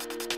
you